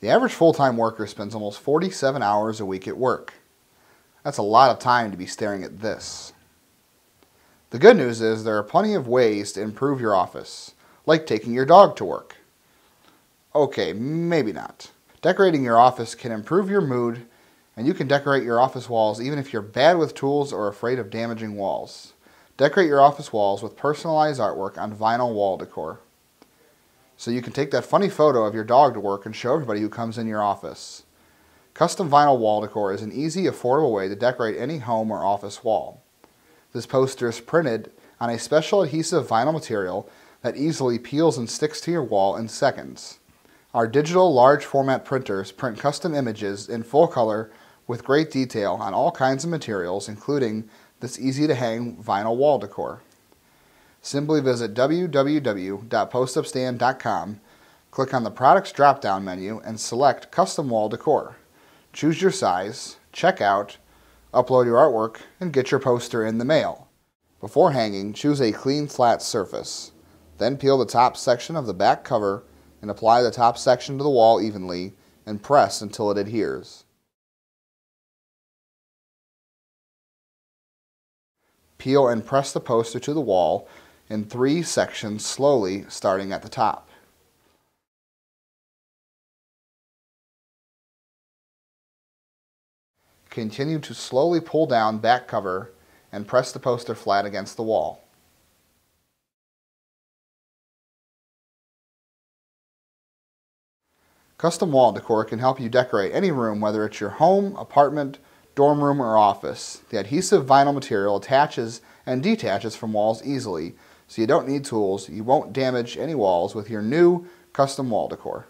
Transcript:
The average full-time worker spends almost 47 hours a week at work. That's a lot of time to be staring at this. The good news is there are plenty of ways to improve your office, like taking your dog to work. Okay, maybe not. Decorating your office can improve your mood, and you can decorate your office walls even if you're bad with tools or afraid of damaging walls. Decorate your office walls with personalized artwork on vinyl wall decor so you can take that funny photo of your dog to work and show everybody who comes in your office. Custom vinyl wall decor is an easy, affordable way to decorate any home or office wall. This poster is printed on a special adhesive vinyl material that easily peels and sticks to your wall in seconds. Our digital large format printers print custom images in full color with great detail on all kinds of materials, including this easy to hang vinyl wall decor. Simply visit www.postupstand.com, click on the Products drop down menu, and select Custom Wall Decor. Choose your size, check out, upload your artwork, and get your poster in the mail. Before hanging, choose a clean flat surface. Then peel the top section of the back cover and apply the top section to the wall evenly and press until it adheres. Peel and press the poster to the wall in three sections slowly starting at the top. Continue to slowly pull down back cover and press the poster flat against the wall. Custom wall decor can help you decorate any room, whether it's your home, apartment, dorm room, or office. The adhesive vinyl material attaches and detaches from walls easily, so you don't need tools. You won't damage any walls with your new custom wall decor.